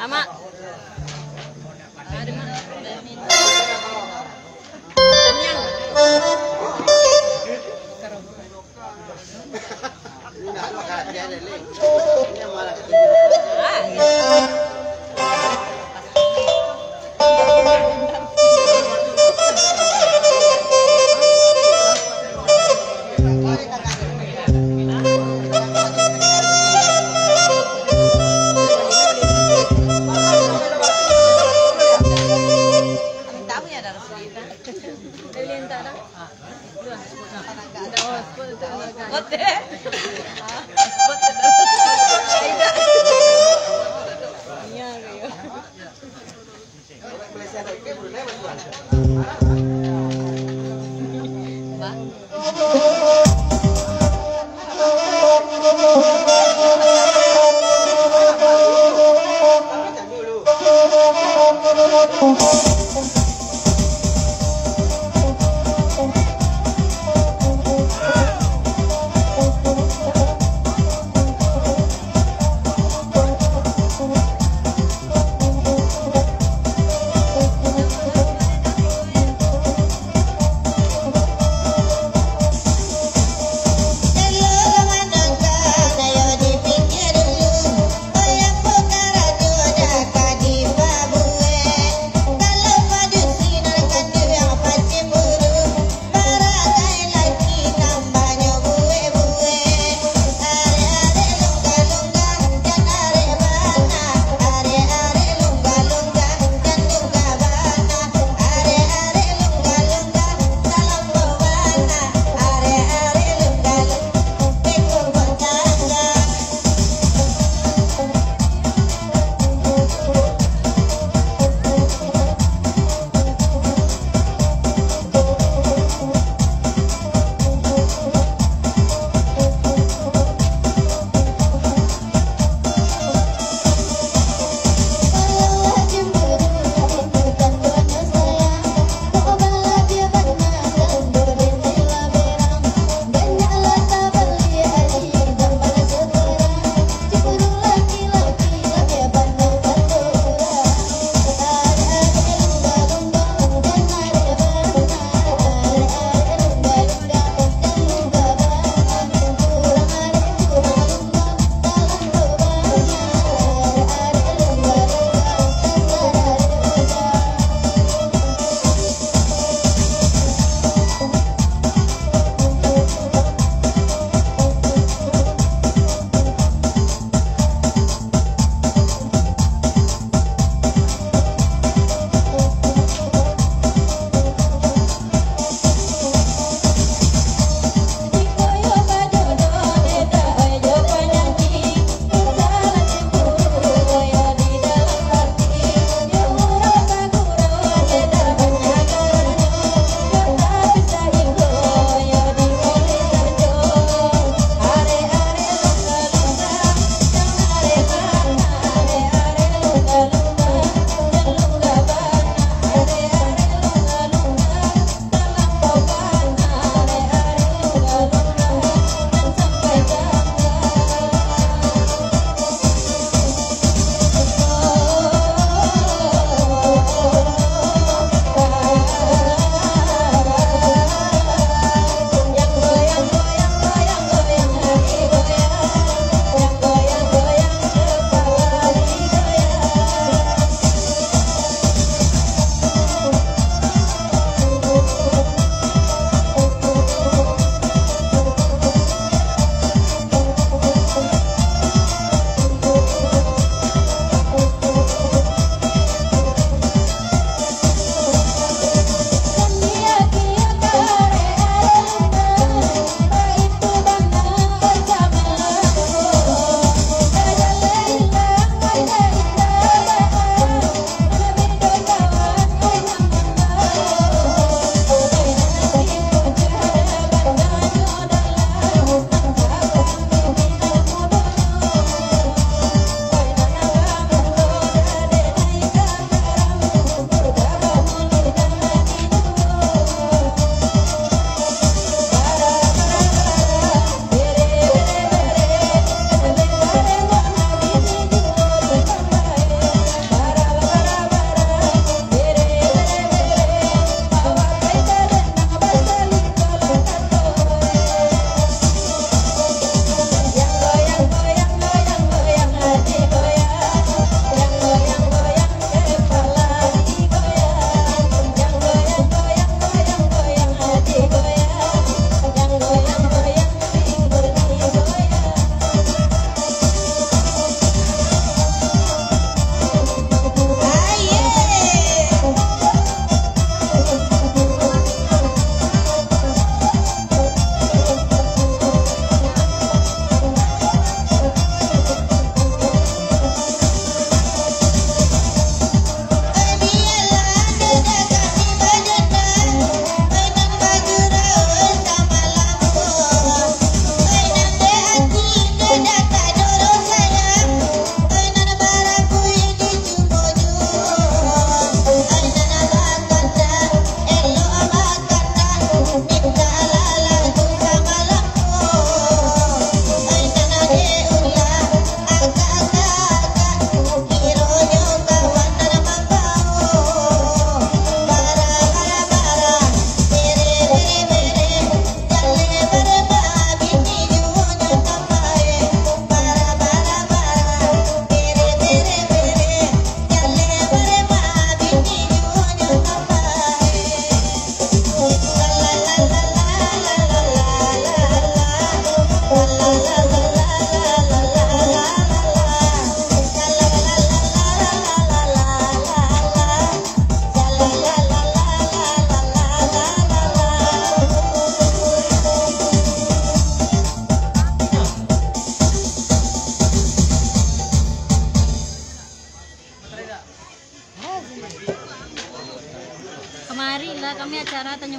Ama. Ada mana? Kenyang. Spot deh. Ah, spot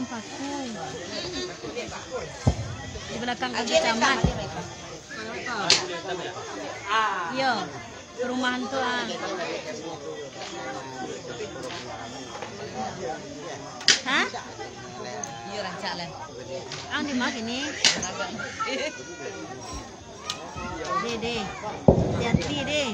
Paku. Di belakang kantor camat. Iya, perumahan tuh ah. Hah? Iya rancak lah. Ah, di mana ini? Deh, deh. Hati-hati deh.